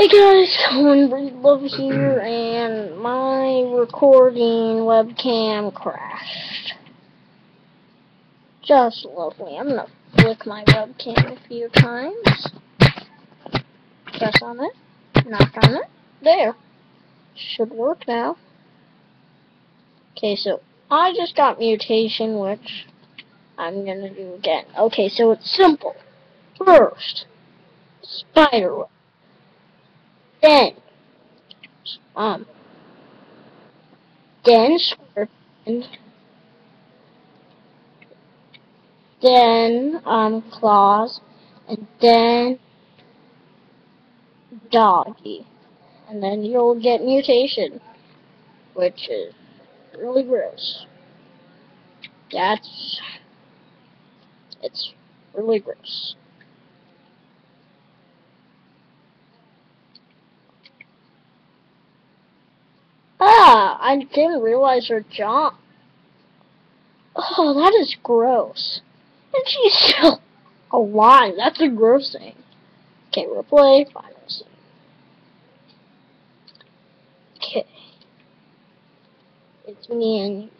Hey guys, Colin Love here, and my recording webcam crashed. Just lovely. I'm gonna flick my webcam a few times. Press on it. Knock on it. There. Should work now. Okay, so I just got mutation, which I'm gonna do again. Okay, so it's simple. First, spider web then, um, then Scorpion, then, um, Claws, and then Doggy. And then you'll get Mutation, which is really gross. That's, it's really gross. I didn't realize her jump. Oh, that is gross. And she's still alive. That's a gross thing. Okay, replay, final scene. Okay. It's me and you.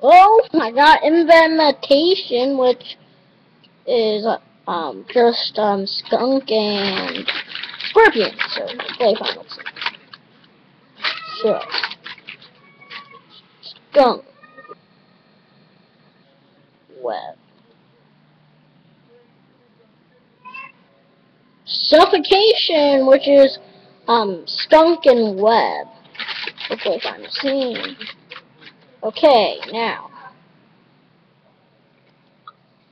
Oh, I got invitation, which is uh, um, just um, skunk and scorpion. So play final So skunk web suffocation, which is um, skunk and web. Okay, scene. Okay, now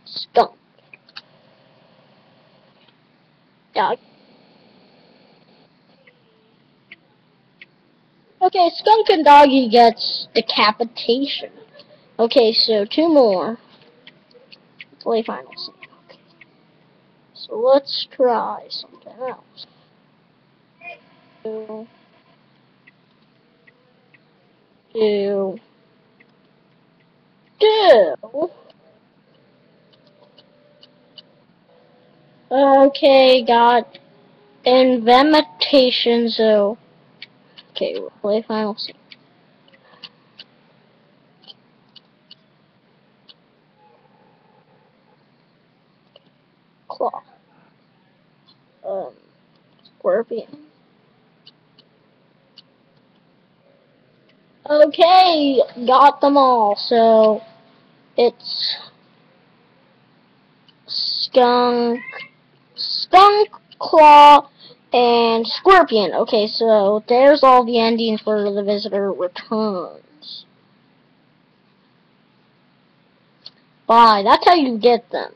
skunk. Dog. Okay, Skunk and Doggy gets decapitation. Okay, so two more. Play final scene. Okay. So let's try something else. Two. Two. Two. Okay, got invitation, so okay, we'll play final scene. Claw. Um, scorpion. Okay, got them all, so it's skunk Skunk, Claw, and Scorpion. Okay, so there's all the endings for the visitor returns. Bye. That's how you get them.